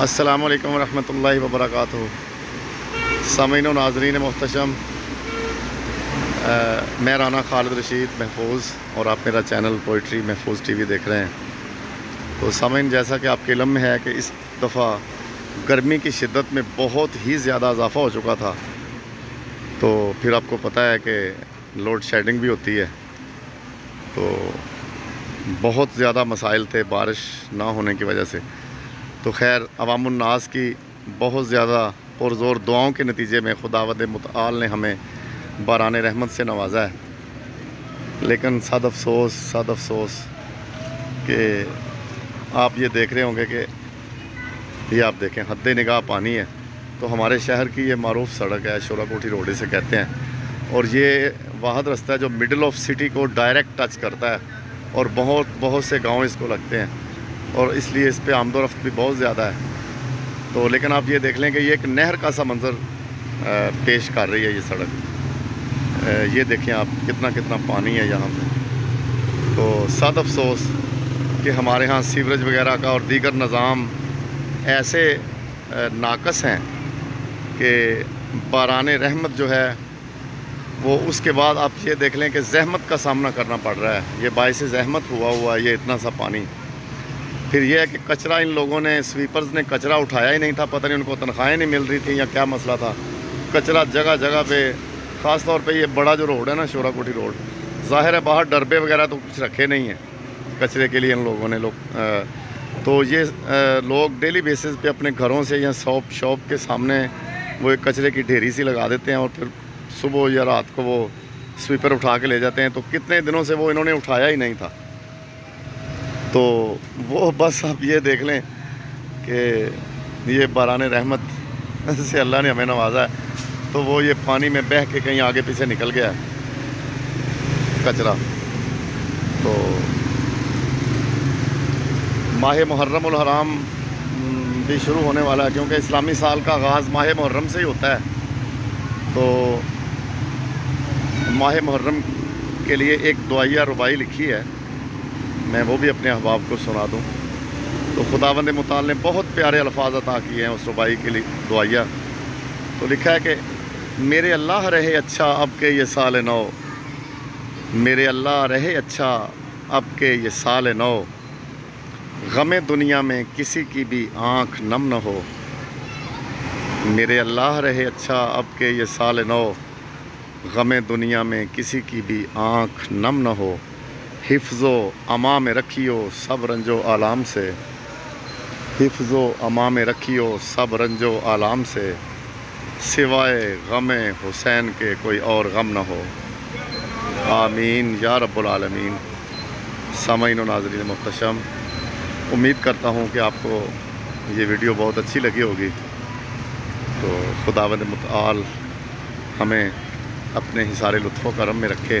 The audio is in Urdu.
السلام علیکم ورحمۃ اللہ وبرکاتہ۔ سامعین و ناظرین محتشم میں رانا خالد رشید محفوظ اور آپ میرا channel poetry Mahfooz T V دیکھ رہے ہیں۔ تو سامعین، جیسا کہ آپ کے علم میں ہے کہ اس دفعہ گرمی کی شدت میں بہت ہی زیادہ اضافہ ہو چکا تھا۔ تو پھر آپ کو پتہ ہے کہ لوڈ شیڈنگ بھی ہوتی ہے۔ تو بہت زیادہ مسائل تھے بارش نہ ہونے کی وجہ سے۔ تو خیر، عوام الناس کی بہت زیادہ پرزور دعاؤں کے نتیجے میں خداوت متعال نے ہمیں باران رحمت سے نوازا ہے۔ لیکن صد افسوس صد افسوس کہ آپ یہ دیکھ رہے ہوں گے کہ یہ آپ دیکھیں، حد نگاہ پانی ہے۔ تو ہمارے شہر کی یہ معروف سڑک ہے، شورا کوٹھی روڈی سے کہتے ہیں۔ اور یہ واحد رستہ ہے جو مڈل آف سٹی کو ڈائریکٹ ٹچ کرتا ہے اور بہت بہت سے گاؤں اس کو لگتے ہیں۔ اور اس لیے اس پہ آمد و رفت بھی بہت زیادہ ہے۔ تو لیکن آپ یہ دیکھ لیں کہ یہ ایک نہر کا سا منظر پیش کر رہی ہے یہ سڑک۔ یہ دیکھیں آپ کتنا کتنا پانی ہے یہاں پہ۔ تو سات افسوس کہ ہمارے ہاں سیوریج وغیرہ کا اور دیگر نظام ایسے ناقص ہیں کہ باران رحمت جو ہے، وہ اس کے بعد آپ یہ دیکھ لیں کہ زحمت کا سامنا کرنا پڑ رہا ہے۔ یہ باعث زحمت ہوا ہوا ہے، یہ اتنا سا پانی۔ پھر یہ ہے کہ کچرا ان لوگوں نے سویپرز نے کچرا اٹھایا ہی نہیں تھا، پتہ نہیں ان کو تنخواہیں نہیں مل رہی تھیں یا کیا مسئلہ تھا۔ کچرا جگہ جگہ پہ، خاص طور پہ یہ بڑا جو روڈ ہے نا، شورا کوٹھی روڈ ظاہر ہے باہر ڈربے وغیرہ تو کچھ رکھے نہیں ہیں کچرے کے لیے ان لوگوں نے۔ لوگ تو یہ لوگ ڈیلی بیسز پہ اپنے گھروں سے یا شاپ شاپ کے سامنے وہ ایک کچرے کی ڈھیری سی لگا دیتے ہیں اور پھر صبح یا رات کو وہ سویپر اٹھا کے لے جاتے ہیں۔ تو کتنے دنوں سے وہ انہوں نے اٹھایا ہی نہیں تھا۔ تو وہ بس آپ یہ دیکھ لیں کہ یہ باران رحمت سے اللہ نے ہمیں نوازا ہے، تو وہ یہ پانی میں بہہ کے کہیں آگے پیچھے نکل گیا ہے کچرا۔ تو ماہ محرم الحرام بھی شروع ہونے والا ہے، کیونکہ اسلامی سال کا آغاز ماہ محرم سے ہی ہوتا ہے۔ تو ماہ محرم کے لیے ایک دعائیہ ربائی لکھی ہے۔ میں وہ بھی اپنے احباب کو سنا دوں۔ تو خداوند مطال نے بہت پیارے الفاظ عطا کیے ہیں اس ربائی کے لیے دعائیہ۔ تو لکھا ہے کہ میرے اللہ رہے اچھا اب کے یہ سال نو۔ میرے اللہ رہے اچھا اب کے یہ سال نو۔ غم دنیا میں کسی کی بھی آنکھ نم نہ ہو۔ میرے اللہ رہے اچھا اب کے یہ سال نو۔ غم دنیا میں کسی کی بھی آنکھ نم نہ ہو۔ حفظ و اما میں رکھیو سب رنج و عالام سے۔ حفظ و اما میں رکھیو سب رنج و عالام سے۔ سوائے غم حسین کے کوئی اور غم نہ ہو۔ آمین یا رب العالمین۔ سامعین و ناظرین محتشم امید کرتا ہوں کہ آپ کو یہ ویڈیو بہت اچھی لگی ہوگی۔ تو خداوند متعال ہمیں اپنے حصار لطف و کرم میں رکھے۔